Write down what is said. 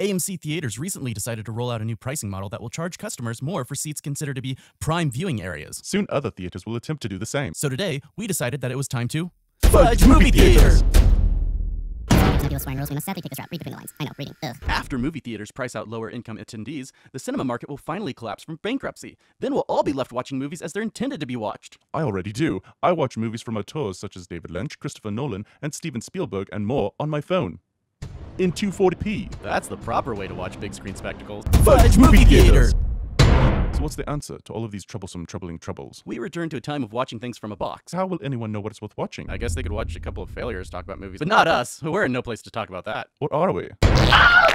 AMC Theaters recently decided to roll out a new pricing model that will charge customers more for seats considered to be prime viewing areas. Soon other theaters will attempt to do the same. So today, we decided that it was time to Fudge movie theaters! Nebulous swine rules. We must sadly take this route. Read between the lines. I know, reading. Ugh. After movie theaters price out lower income attendees, the cinema market will finally collapse from bankruptcy. Then we'll all be left watching movies as they're intended to be watched. I already do. I watch movies from auteurs such as David Lynch, Christopher Nolan, and Steven Spielberg and more on my phone. In 240p. That's the proper way to watch big screen spectacles. Fudge movie theaters! So what's the answer to all of these troublesome, troubling troubles? We return to a time of watching things from a box. How will anyone know what it's worth watching? I guess they could watch a couple of failures talk about movies, but not us. We're in no place to talk about that. What are we? Ah!